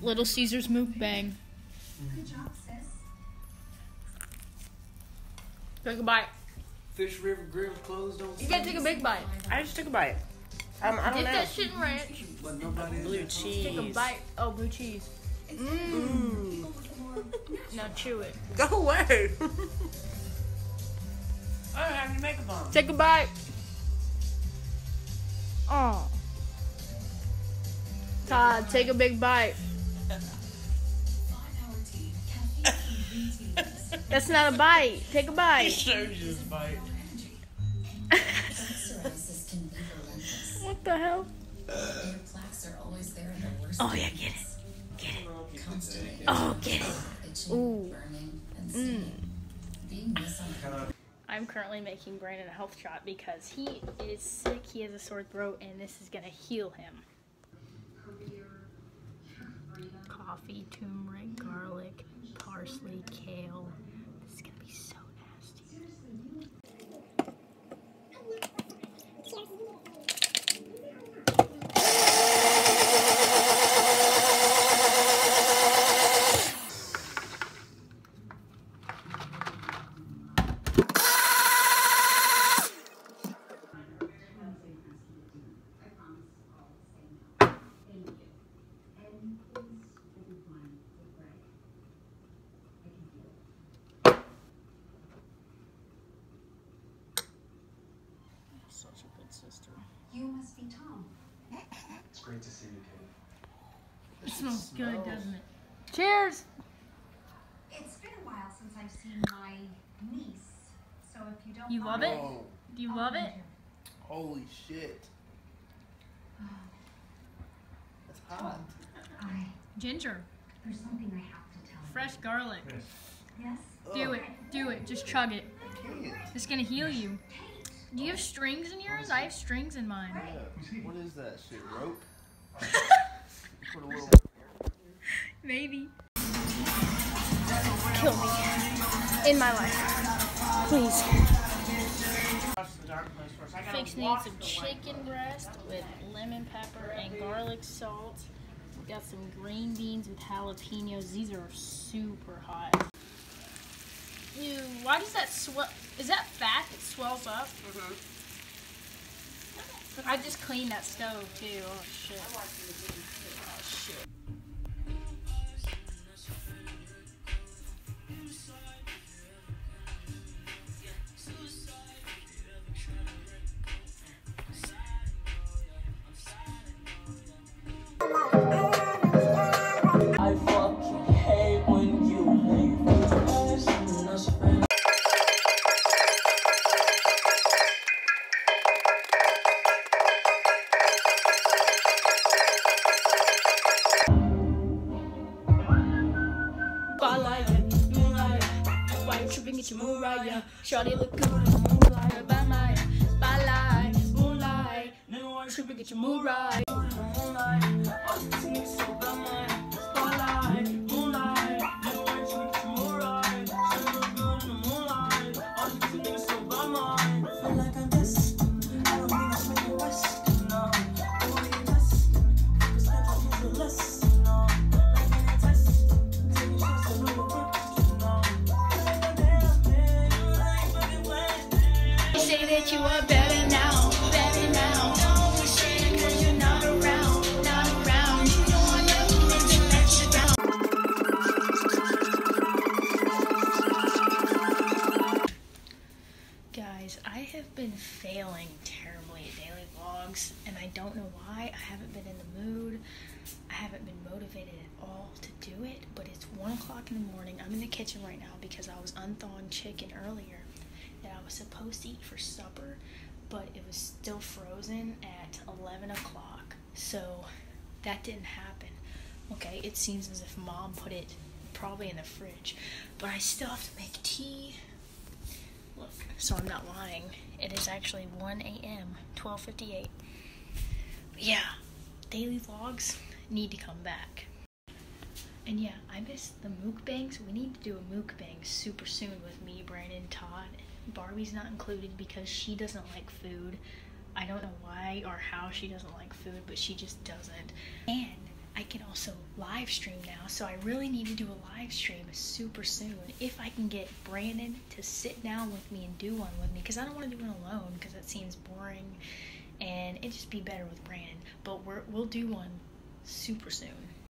Little Caesars mukbang. Good job, sis. Take a bite. Fish River Grill closed on You gotta take a big bite. I just took a bite. Um, I don't Dip know. that shit in ranch. but nobody Blue cheese. Take a bite. Oh, blue cheese. Mm. Now chew it. Go away. I don't have any makeup on. Take a bite. Oh. Todd, take a big bite. That's not a bite. Take a He bite. showed you this bite. Psoriasis can be relentless. What the hell? Your plaques are always there in the worst Oh, yeah, get it. Get it. Constipated, Oh, get it. Ooh. burning, and stinging. Being misunderstood. I'm currently making Brandon a health shot because he is sick. He has a sore throat, and this is gonna heal him. Coffee, turmeric, garlic, parsley, kale. Such a good sister. You must be Tom. It's great to see you, Kate. It smells good, doesn't it? Cheers! It's been a while since I've seen my niece, so if you don't You love it? Whoa. Do you love it? Holy shit. That's hot. I, Ginger, there's something I have to tell you. fresh garlic. Yes? Do it. Do it. Just chug it. I can't. It's gonna heal you. Do you have strings in yours? I have strings in mine. What is that shit? Rope? Put a little. Maybe. Kill me. In my life. Please. Fix needs some chicken breast with lemon pepper and garlic salt. We got some green beans with jalapenos. These are super hot. Ew, why does that swell? Is that fat that swells up? Mm-hmm. I just cleaned that stove too. Oh shit. Oh shit. Spotlight, moonlight. Why you tripping at your Mariah? Shawty look good in the moonlight. My spotlight, moonlight. No tripping at your Mariah. You oh, say that you are better now, better now. No, shit, cause you're not around, not around. You know I never meant to let you down. Guys, I have been failing terribly at daily vlogs, and I don't know why. I haven't been in the mood. I haven't been motivated at all to do it, but it's 1 o'clock in the morning. I'm in the kitchen right now because I was unthawing chicken earlier was supposed to eat for supper, but it was still frozen at 11 o'clock. So that didn't happen. Okay, it seems as if mom put it probably in the fridge, but I still have to make tea. Look, so I'm not lying. It is actually 1 a.m., 12:58. Yeah, daily vlogs need to come back. And yeah, I miss the mukbangs. We need to do a mukbang super soon with me, Brandon, Todd. Barbie's not included because she doesn't like food. I don't know why or how she doesn't like food, but she just doesn't. And I can also live stream now, so I really need to do a live stream super soon. If I can get Brandon to sit down with me and do one with me, because I don't want to do one alone, because that seems boring, and it'd just be better with Brandon. But we're, we'll do one super soon.